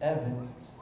Evans.